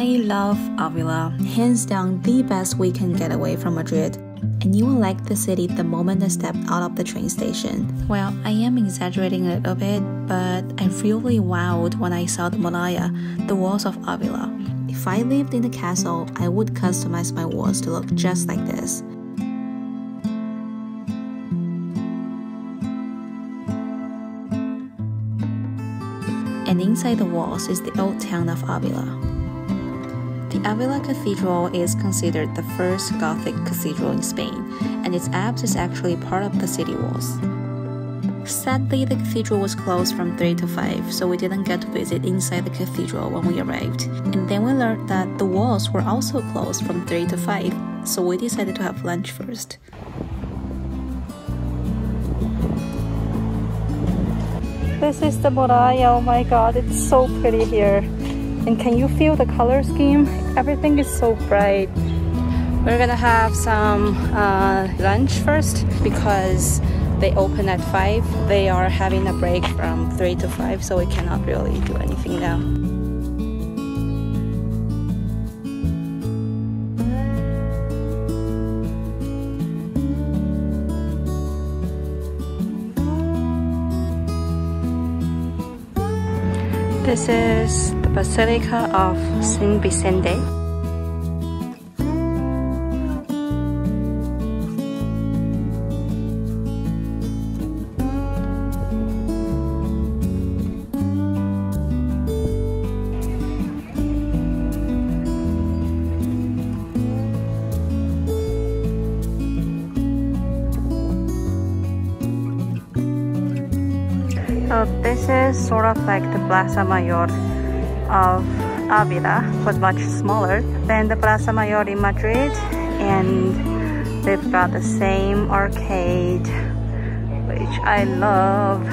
I love Avila, hands down the best weekend getaway from Madrid. And you will like the city the moment I step out of the train station. Well, I am exaggerating a little bit, but I really wowed when I saw the muralla, the walls of Avila. If I lived in the castle, I would customize my walls to look just like this. And inside the walls is the old town of Avila. Avila Cathedral is considered the first Gothic cathedral in Spain, and its apse is actually part of the city walls. Sadly, the cathedral was closed from 3 to 5, so we didn't get to visit inside the cathedral when we arrived. And then we learned that the walls were also closed from 3 to 5, so we decided to have lunch first. This is the Muralla. Oh my god, it's so pretty here. And can you feel the color scheme? Everything is so bright. We're gonna have some uh, lunch first because they open at 5. They are having a break from 3 to 5, so we cannot really do anything now. This is Basilica of San Vicente. So this is sort of like the Plaza Mayor of Avila, was much smaller than the Plaza Mayor in Madrid. And they've got the same arcade, which I love.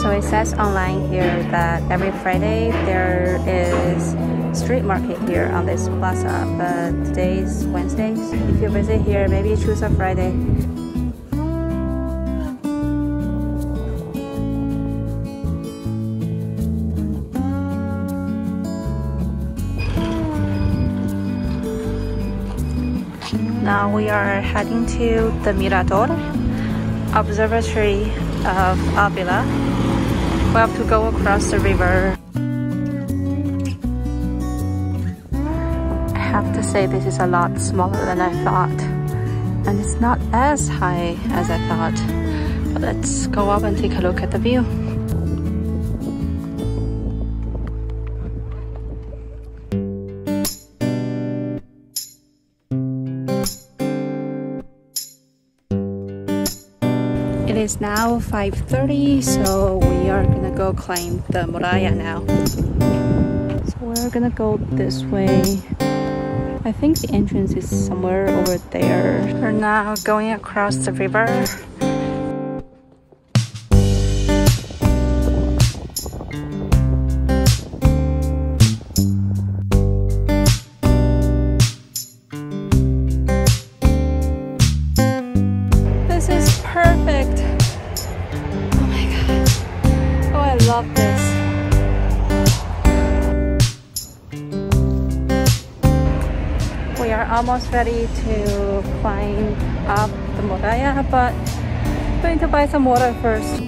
So it says online here that every Friday there is street market here on this plaza, but today is Wednesday. If you visit here, maybe choose a Friday. Now we are heading to the Mirador Observatory of Avila. We have to go across the river. I have to say this is a lot smaller than I thought. And it's not as high as I thought. But let's go up and take a look at the view. It is now 5.30, so we are gonna go climb the Muralla now. So we're gonna go this way. I think the entrance is somewhere over there. We're now going across the river. Almost ready to climb up the Muralla, but going to buy some water first.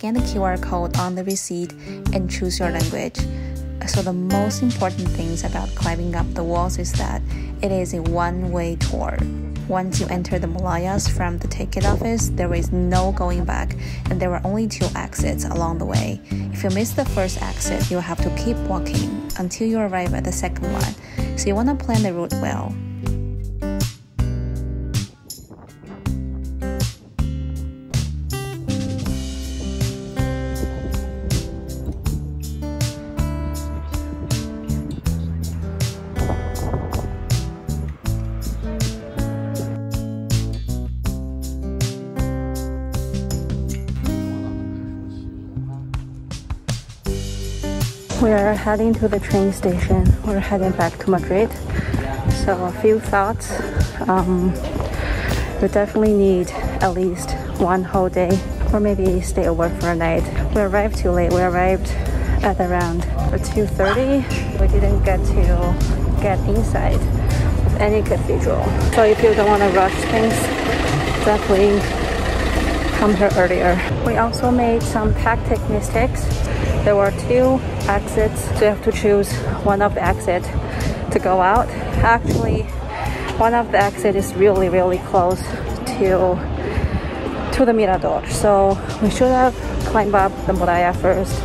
Scan the QR code on the receipt and choose your language. So, the most important things about climbing up the walls is that it is a one way tour. Once you enter the Murallas from the ticket office, there is no going back, and there are only two exits along the way. If you miss the first exit, you'll have to keep walking until you arrive at the second one, so you want to plan the route well. We're heading to the train station. We're heading back to Madrid. So a few thoughts. Um, we definitely need at least one whole day or maybe stay over for a night. We arrived too late. We arrived at around 2.30. We didn't get to get inside any cathedral. So if you don't want to rush things, definitely come here earlier. We also made some tactic mistakes. There were two exits, so you have to choose one of the exits to go out. Actually, one of the exits is really, really close to to the Mirador. So we should have climbed up the Muralla first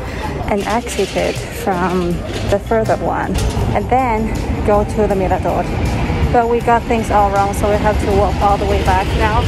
and exited from the further one and then go to the Mirador. But we got things all wrong, so we have to walk all the way back now.